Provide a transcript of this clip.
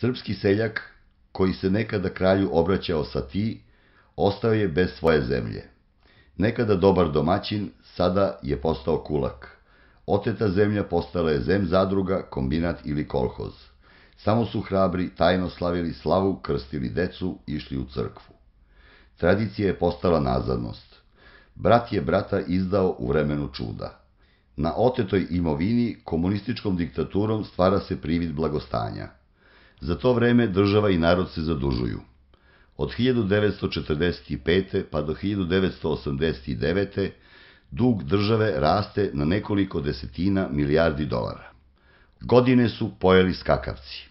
Srpski seljak, koji se nekada kralju obraćao sa ti, ostao je bez svoje zemlje. Nekada dobar domaćin, sada je postao kulak. Oteta zemlja postala je zem zadruga, kombinat ili kolhoz. Samo su hrabri tajno slavili slavu, krstili decu, išli u crkvu. Tradicija je postala nazadnost. Brat je brata izdao u vremenu čuda. Na otetoj imovini komunističkom diktaturom stvara se privid blagostanja. Za to vreme država i narod se zadužuju. Od 1945. pa do 1989. dug države raste na nekoliko desetina milijardi dolara. Godine su pojeli skakavci.